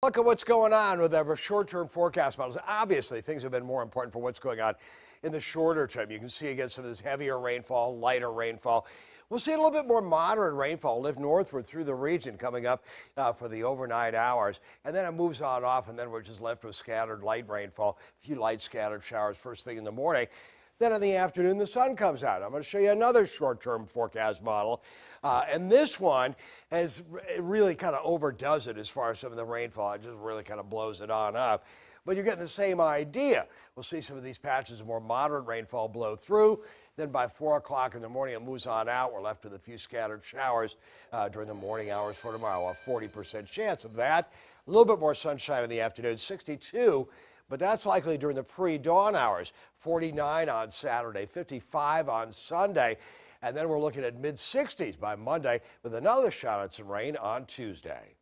Look at what's going on with our short-term forecast models. Obviously, things have been more important for what's going on in the shorter term. You can see again some of this heavier rainfall, lighter rainfall. We'll see a little bit more moderate rainfall lift northward through the region coming up uh, for the overnight hours. And then it moves on off, and then we're just left with scattered light rainfall, a few light scattered showers first thing in the morning. Then in the afternoon, the sun comes out. I'm going to show you another short-term forecast model. Uh, and this one has really kind of overdoes it as far as some of the rainfall. It just really kind of blows it on up. But you're getting the same idea. We'll see some of these patches of more moderate rainfall blow through. Then by 4 o'clock in the morning, it moves on out. We're left with a few scattered showers uh, during the morning hours for tomorrow. A 40% chance of that. A little bit more sunshine in the afternoon, 62 but that's likely during the pre-dawn hours. 49 on Saturday, 55 on Sunday, and then we're looking at mid 60s by Monday with another shot at some rain on Tuesday.